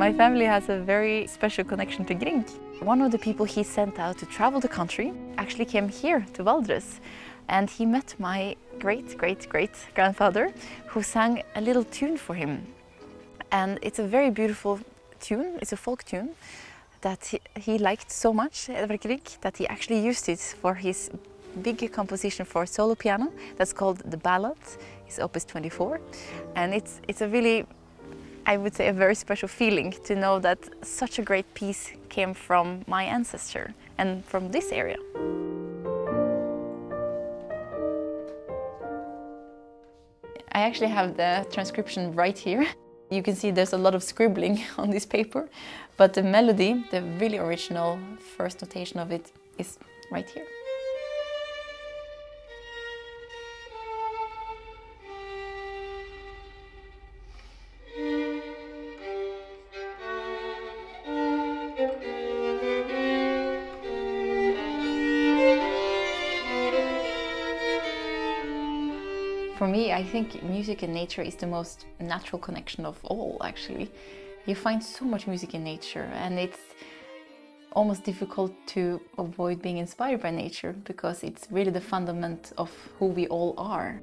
My family has a very special connection to Grieg. One of the people he sent out to travel the country actually came here to Valdres and he met my great great great grandfather who sang a little tune for him. And it's a very beautiful tune, it's a folk tune that he, he liked so much, Edvard Grieg, that he actually used it for his big composition for solo piano that's called The Ballad. It's opus 24 and it's, it's a really I would say a very special feeling to know that such a great piece came from my ancestor and from this area. I actually have the transcription right here. You can see there's a lot of scribbling on this paper, but the melody, the really original first notation of it is right here. For me, I think music and nature is the most natural connection of all, actually. You find so much music in nature, and it's almost difficult to avoid being inspired by nature because it's really the fundament of who we all are.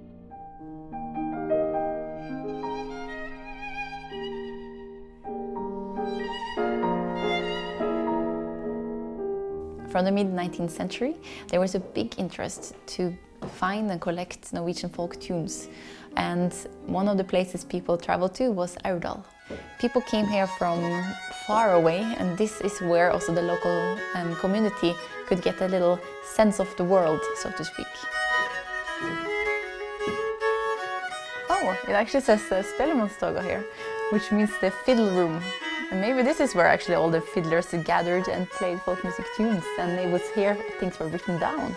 From the mid 19th century, there was a big interest to find and collect Norwegian folk tunes. And one of the places people traveled to was Aurdal. People came here from far away, and this is where also the local um, community could get a little sense of the world, so to speak. Oh, it actually says uh, Spellemannstoga here, which means the fiddle room. And maybe this is where actually all the fiddlers gathered and played folk music tunes, and it was here things were written down.